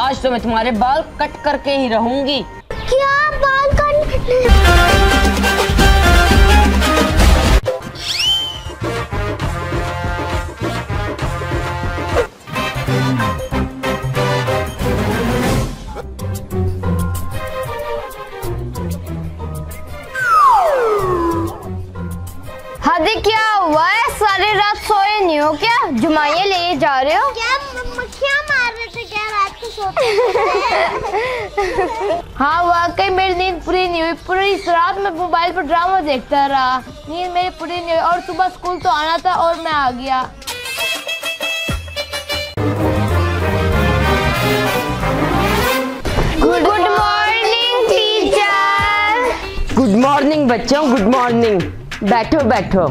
आज तो मैं तुम्हारे बाल कट करके ही रहूँगी। क्या बाल काटने हदी क्या हुआ है सारी रात सोए नहीं हो क्या? जुमाइया ले जा रहे हो? क्या मक्खियाँ मार रहे थे क्या रात को सोते हाँ वाकई मेरी नींद पूरी नहीं हुई। पूरी इस रात में मोबाइल पर ड्रामा देखता रहा। नींद मेरी पूरी नहीं हुई और सुबह स्कूल तो आना था और मैं आ गया। Good morning teacher good morning बच्चों गुड मॉर्निंग बैठो बैठो।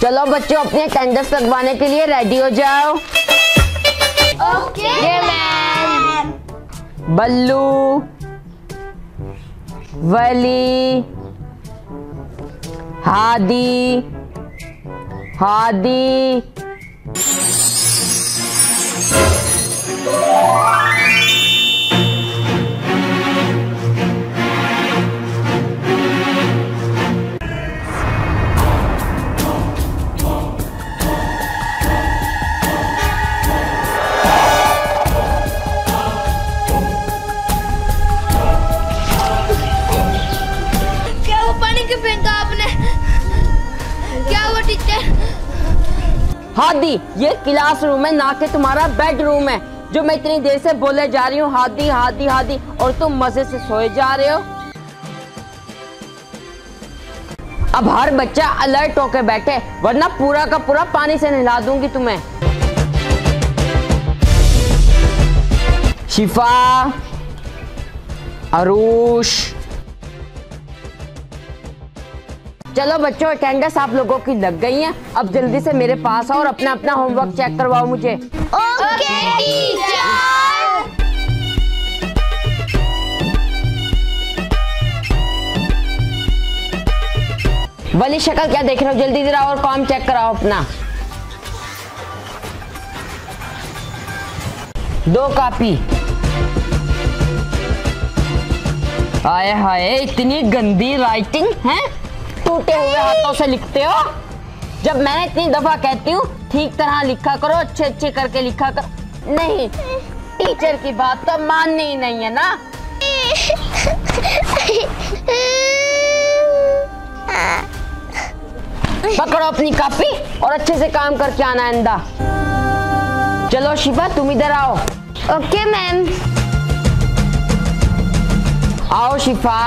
चलो बच्चों अपने अटेंडेंस लगवाने के लिए रेडी हो जाओ। Okay ma'am Ballu Wali Hadi Hadi. Hadi room है, ना कि तुम्हारा बेडरूम है, जो मैं इतनी देर से बोले जा रही हूँ, हादी हादी हादी, और तुम मज़े से सोए जा रहे हो। अब हर बच्चा अलर्ट होके बैठे, वरना पूरा का पूरा पानी से नहला दूँगी तुम्हें। शिफा अरूश चलो बच्चों अटेंडेंस आप लोगों की लग गई है। अब जल्दी से मेरे पास आओ और अपना अपना होमवर्क चेक करवाओ मुझे। ओके टीचर वली शक्ल क्या देख रहे हो? जल्दी जरा और काम चेक कराओ अपना। दो कॉपी हाय हाय इतनी गंदी राइटिंग है? टूटे हुए हाथों से लिखते हो। जब मैं इतनी दफ़ा कहती हूँ ठीक तरह लिखा करो अच्छे अच्छे करके लिखा करो। नहीं टीचर की बात तो माननी ही नहीं है ना? पकड़ो अपनी कॉपी और अच्छे से काम करके आना आइंदा चलो शिफा तुम इधर आओ। Okay ma'am. आओ शिफा।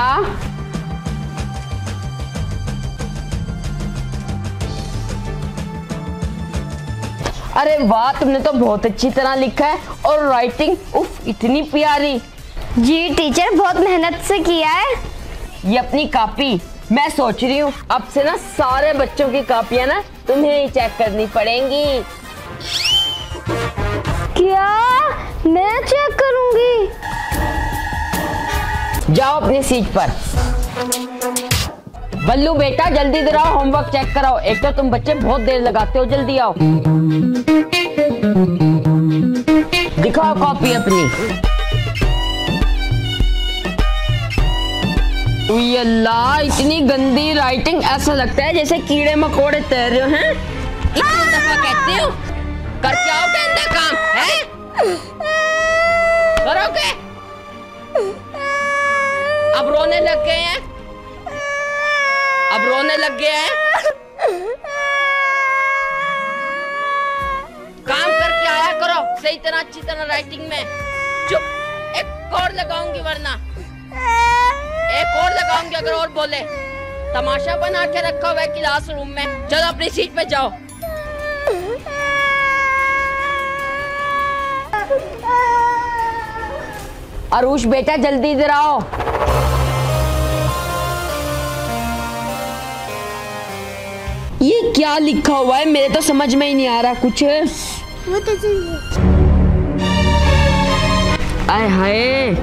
अरे वाह तुमने तो बहुत अच्छी तरह लिखा है और राइटिंग उफ इतनी प्यारी। जी टीचर बहुत मेहनत से किया है। ये अपनी कॉपी मैं सोच रही हूँ अब से ना सारे बच्चों की कॉपियाँ ना तुम्हें ही चेक करनी पड़ेंगी। क्या? मैं चेक करूँगी। जाओ अपनी सीट पर। बल्लू बेटा, जल्दी इधर होमवर्क चेक कराओ। एक तो तुम बच्चे बहुत देर लगाते हो, जल्दी आओ। दिखाओ कॉपी अपनी। अल्लाह, इतनी गंदी राइटिंग ऐसा लगता है जैसे कीड़े मकोड़े तैर रहे हैं। इतनी दफ़ा कहते हो? करके आओ काम है। रोने लग गए हैं। काम करके आया करो, सही तरह, अच्छी तरह राइटिंग में। चुप एक और लगाऊँगी वरना। एक और लगाऊँगी अगर और बोले। तमाशा बना के रखा हुआ है क्लासरूम में। चलो अपनी सीट पे जाओ। अरुष बेटा, जल्दी इधर आओ। ये क्या लिखा हुआ है? मेरे तो समझ में ही नहीं आ रहा कुछ। वो तो आय हाय।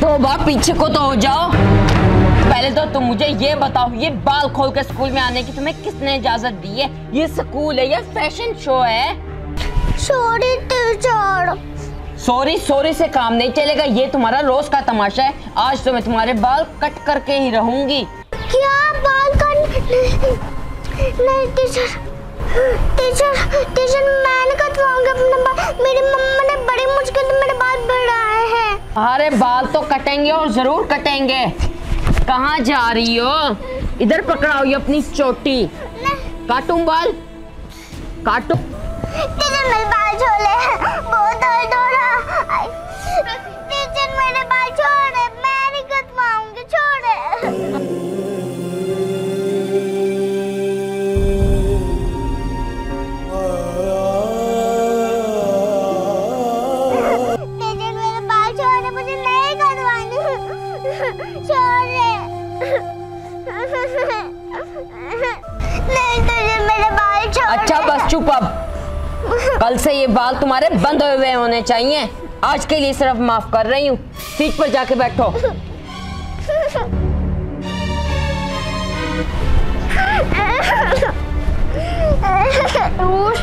तो बाप पीछे को तो हो जाओ। पहले तो तुम मुझे ये बताओ ये बाल खोल के स्कूल में आने की तुम्हें किसने इजाज़त दी है? ये स्कूल है ये फ़ैशन शो है। सॉरी टीचर सॉरी सॉरी से काम नहीं चलेगा ये तुम्हारा रोज का तमाशा है। आज तो मैं तुम्हारे बाल कट करके ही रहूँगी। क्या बाल का नहीं टीचर टीचर टीचर मैंने कटवाऊँगा अपने बाल मेरी मम्मा ने बड़ी मुश्किल से मेरे बाल बढ़ाए हैं। अरे बाल तो कटेंगे और ज़रूर कटेंगे। कहाँ जा रही हो? इधर पकड़ाओ ये अपनी चोटी। काटूं बाल? काटू? टीचर मेरे बाल छोले बहुत दर्द हो रहा तुम्हारे बंद हुए हुए होने चाहिए। आज के लिए सिर्फ़ माफ़ कर रही हूँ। सीट पर जाके बैठो।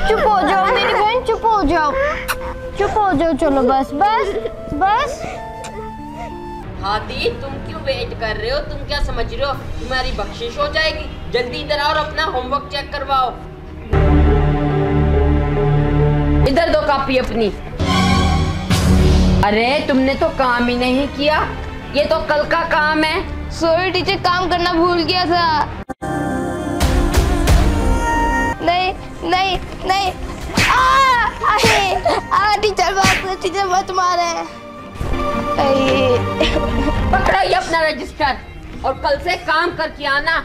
चुप हो जाओ मेरी बहन चुप हो जाओ। चुप हो जाओ चलो बस बस बस। हाथी तुम क्यों वेट कर रहे हो? तुम क्या समझ रहे हो? तुम्हारी बख्शिश हो जाएगी। जल्दी इधर आओ और अपना होमवर्क चेक करवाओ। इधर दो कॉपी अपनी। अरे तुमने तो काम ही नहीं किया। ये तो कल का काम है। सॉरी टीचर काम करना भूल गया था। नहीं नहीं नहीं। आ टीचर बात टीचर मत मारे। पकड़ो ये अपना रजिस्टर और कल से काम करके आना।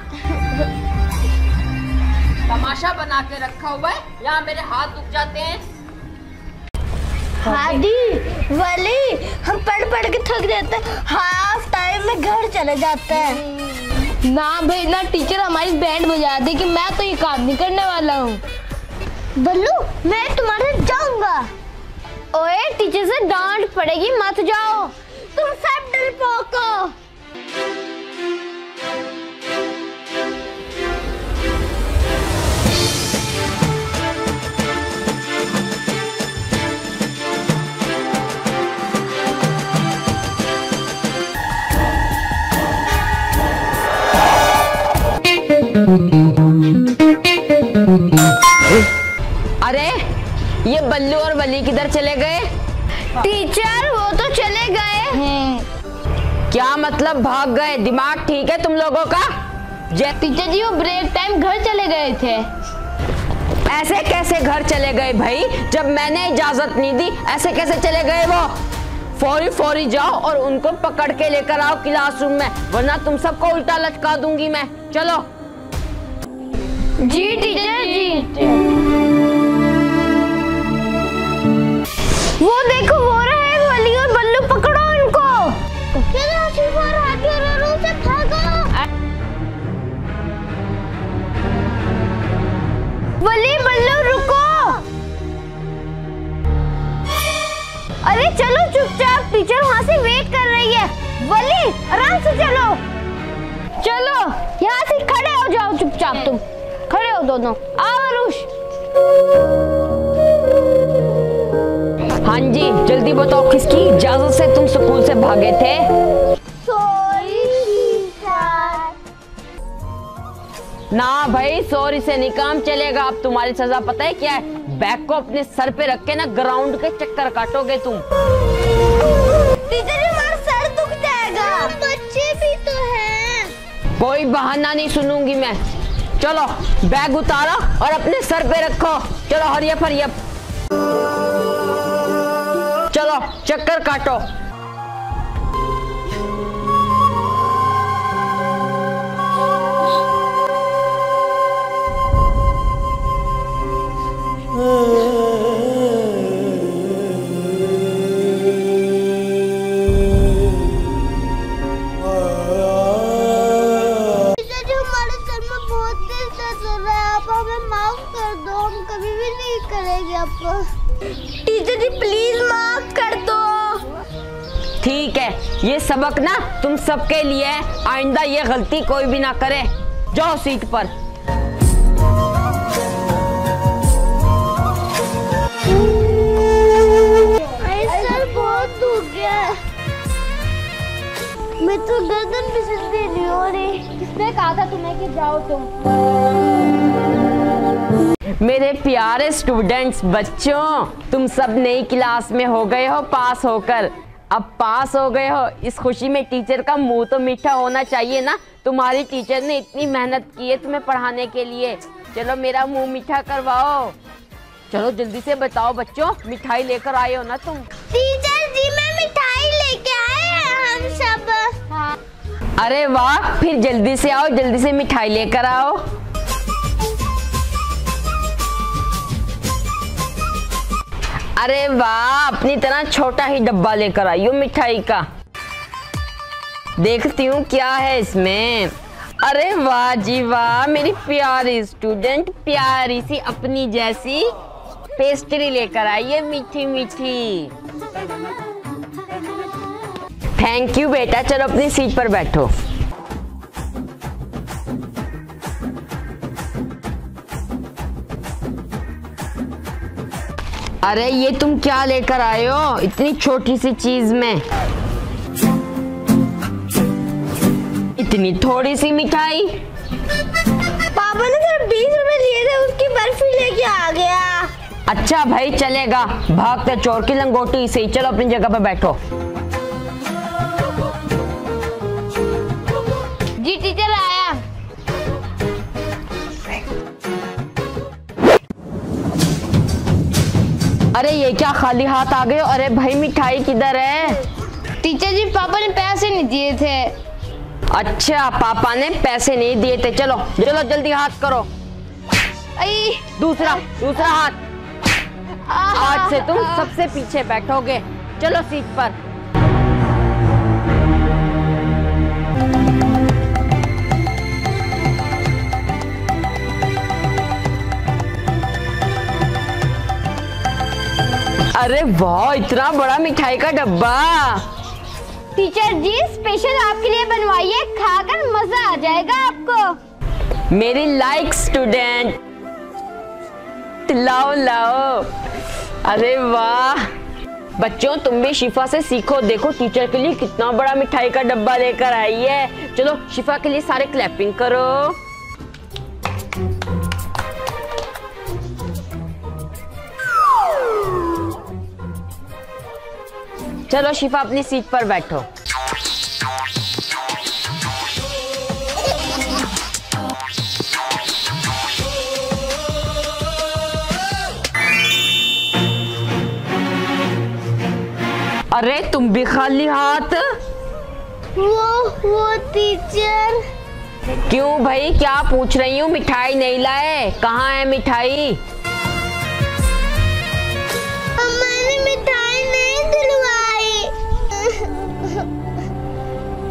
तमाशा बना के रखा हुआ है। यहाँ मेरे हाथ दुख जाते हैं। हादी वाली हम पढ़ पढ़ के थक जाते हैं। हाफ़ टाइम में घर चले जाते हैं। ना भाई ना टीचर हमारी बैंड बजा दे कि मैं तो ये काम नहीं करने वाला हूँ। बल्लू मैं तुम्हारे जाऊँगा। ओए टीचर से डांट पड़ेगी मत जाओ। तुम सब डरपोक हो अरे ये बल्लू और बली किधर चले गए? टीचर वो तो चले गए। क्या मतलब भाग गए? दिमाग ठीक है तुम लोगों का? टीचर जी वो ब्रेक टाइम घर चले गए थे। ऐसे कैसे घर चले गए भाई? जब मैंने इजाज़त नहीं दी ऐसे कैसे चले गए वो? फौरी फौरी जाओ और उनको पकड़ के लेकर आओ क्लासरूम में वरना तुम सबको उल्टा लटका दूँगी मैं। चलो। जी टीचर जी। वो देखो हो रहा है वली और बल्लू पकड़ो इनको वली बल्लू रुको। अरे चलो चुपचाप टीचर वहाँ से वेट कर रही है। वली आराम से चलो। चलो यहाँ से खड़े हो जाओ चुपचाप तुम। हो दोनों। आओ अरुष हाँ जी जल्दी बताओ किसकी इजाज़त से तुम स्कूल से भागे थे? ना भाई सॉरी से नहीं काम चलेगा। अब तुम्हारी सजा पता है क्या है? बैग को अपने सर पे रख के ना ग्राउंड के चक्कर काटोगे तुम। टीचर हमारा सर दुख जाएगा। बच्चे भी तो हैं। कोई बहाना नहीं सुनूँगी मैं। चलो बैग उतारो और अपने सर पे रखो। चलो हरियप हरियप। चलो चक्कर काटो। हो रहा है आप हमें माफ़ कर दो हम कभी भी नहीं करेंगे आपको। टीचर जी प्लीज़ माफ़ कर दो। ठीक है ये सबक ना तुम सबके लिए है। आइंदा ये गलती कोई भी ना करे। जाओ सीट पर। सर बहुत दुख गया। मैं तो गर्दन भी सीधी नहीं हो रही किसने कहा था तुम्हें कि जाओ तुम? मेरे प्यारे स्टूडेंट्स बच्चों तुम सब नई क्लास में हो गए हो पास होकर। अब पास हो गए हो। इस खुशी में टीचर का मुँह तो मीठा होना चाहिए ना? तुम्हारी टीचर ने इतनी मेहनत की है तुम्हें पढ़ाने के लिए। चलो मेरा मुँह मीठा करवाओ। चलो जल्दी से बताओ बच्चों मिठाई लेकर आए हो ना तुम? टीचर जी मैं मिठाई लेके आए हैं हम सब। हाँ अरे वाह फिर जल्दी से आओ जल्दी से मिठाई लेकर आओ। अरे वाह, अपनी तरह छोटा ही डब्बा लेकर आई हो मिठाई का। देखती हूँ क्या है इसमें। अरे वाह जी वाह, मेरी प्यारी स्टूडेंट प्यारी सी अपनी जैसी पेस्ट्री लेकर आई है मीठी मीठी। थैंक यू बेटा, चलो अपनी सीट पर बैठो। अरे ये तुम क्या लेकर आए हो? इतनी छोटी सी चीज़ में। इतनी थोड़ी सी मिठाई। पापा ने सिर्फ़ बीस रुपए लिए थे उसकी बर्फ़ी लेके आ गया। अच्छा भाई चलेगा। भागते चोर की लंगोटी से चलो अपनी जगह पर बैठो। अरे ये क्या खाली हाथ आ गए अरे भाई मिठाई किधर है? टीचर जी पापा ने पैसे नहीं दिए थे। अच्छा पापा ने पैसे नहीं दिए थे। चलो चलो जल्दी हाथ करो। आई। दूसरा दूसरा हाथ। आज से तुम सबसे पीछे बैठोगे। चलो सीट पर। अरे वाह इतना बड़ा मिठाई का डब्बा। टीचर जी स्पेशल आपके लिए बनवाई है खाकर मज़ा आ जाएगा आपको। मेरी लाइक स्टूडेंट लाओ लाओ। अरे वाह। बच्चों तुम भी शिफा से सीखो। देखो टीचर के लिए कितना बड़ा मिठाई का डब्बा लेकर आई है। चलो शिफा के लिए सारे क्लैपिंग करो। चलो शिफा अपनी सीट पर बैठो। अरे तुम भी खाली हाथ। वो वो टीचर क्यों भाई क्या पूछ रही हूँ? मिठाई नहीं लाए। कहाँ है मिठाई?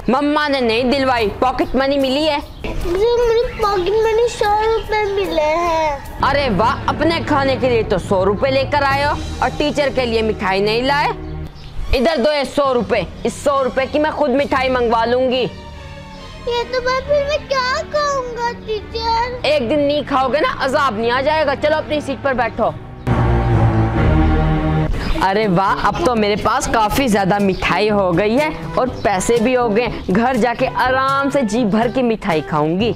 मम्मा ने नहीं दिलवाई पॉकेट मनी मिली है? पॉकेट मनी सौ रुपए मिले हैं। अरे वाह अपने खाने के लिए तो सौ रुपए लेकर आए हो और टीचर के लिए मिठाई नहीं लाए? इधर दो ये सौ रुपए इस सौ रुपए की मैं खुद मिठाई मंगवा लूँगी। ये तो मैं फिर मैं क्या कहूँगा टीचर एक दिन नहीं खाओगे ना अजाब नहीं आ जाएगा। चलो अपनी सीट पर बैठो। अरे वाह अब तो मेरे पास काफ़ी ज़्यादा मिठाई हो गई है और पैसे भी हो गए घर जाके आराम से जी भर की मिठाई खाऊँगी।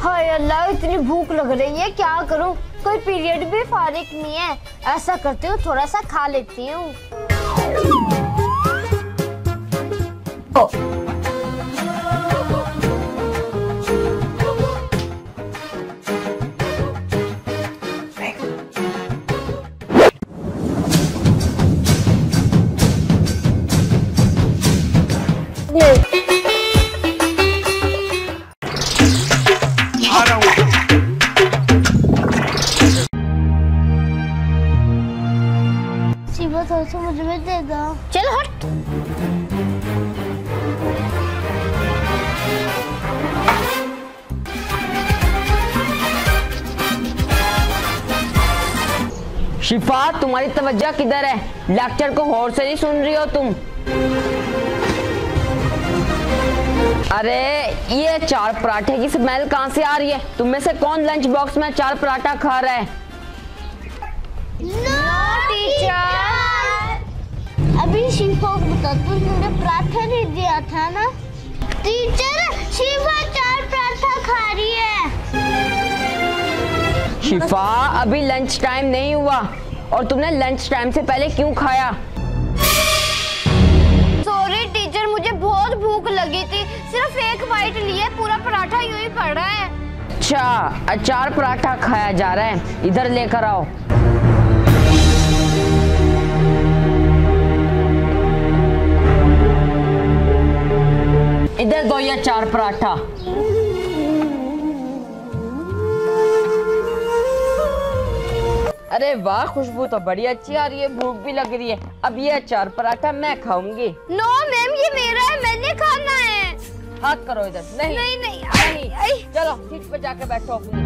हाय अल्लाह इतनी भूख लग रही है क्या करूँ? कोई पीरियड भी फारिग नहीं है। ऐसा करती हूँ थोड़ा सा खा लेती हूँ। शिफा तुम्हारी तवज्जा किधर है? लेक्चर को गौर से नहीं सुन रही हो तुम? अरे, ये चार पराठे की स्मेल कहाँ से आ रही है? तुम में से कौन लंच बॉक्स में चार पराठा खा रहा है? टीचर अभी शिफा को बता तुमने पराठा नहीं दिया था ना? टीचर शिफा चार पराठा खा रही है। शिफा अभी लंच टाइम नहीं हुआ। और तुमने लंच टाइम से पहले क्यों खाया? सॉरी टीचर मुझे बहुत भूख लगी थी। सिर्फ़ एक बाइट लिए पूरा पराठा यूँ ही पड़ रहा है। अच्छा अचार पराठा खाया जा रहा है। इधर लेकर आओ। इधर दो ये चार पराठा। अरे वाह खुशबू तो बड़ी अच्छी आ रही है भूख भी लग रही है। अब ये अचार पराठा मैं खाऊँगी। नो मैम ये मेरा है मैंने खाना है। हाथ करो इधर। नहीं। नहीं नहीं नहीं। चलो सीट पे जाके बैठो अपनी।